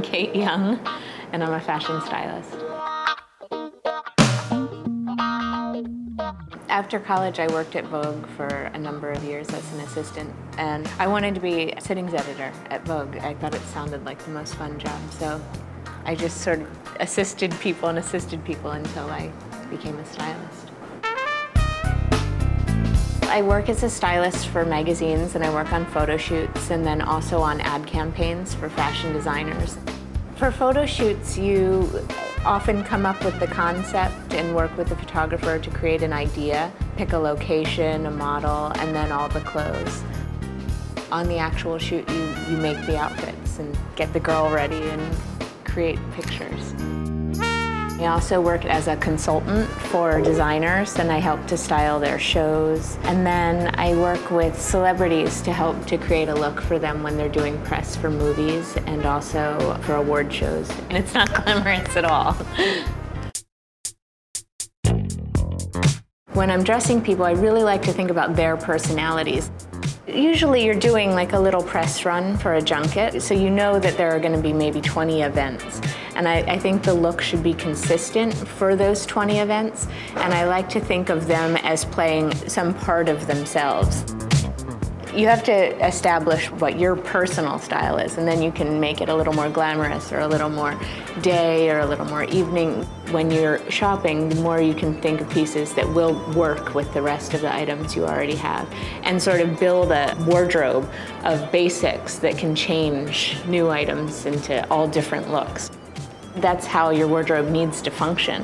Kate Young, and I'm a fashion stylist. After college, I worked at Vogue for a number of years as an assistant, and I wanted to be a sittings editor at Vogue. I thought it sounded like the most fun job, so I just sort of assisted people and assisted people until I became a stylist. I work as a stylist for magazines and I work on photo shoots and then also on ad campaigns for fashion designers. For photo shoots, you often come up with the concept and work with the photographer to create an idea, pick a location, a model, and then all the clothes. On the actual shoot, you, you make the outfits and get the girl ready and create pictures. I also work as a consultant for designers and I help to style their shows. And then I work with celebrities to help to create a look for them when they're doing press for movies and also for award shows. And it's not glamorous at all. When I'm dressing people, I really like to think about their personalities. Usually you're doing like a little press run for a junket, so you know that there are going to be maybe 20 events. And I, I, think the look should be consistent for those 20 events, and I like to think of them as playing some part of themselves. You have to establish what your personal style is, and then you can make it a little more glamorous or a little more day or a little more evening. When you're shopping, the more you can think of pieces that will work with the rest of the items you already have, and sort of build a wardrobe of basics that can change new items into all different looks. That's how your wardrobe needs to function.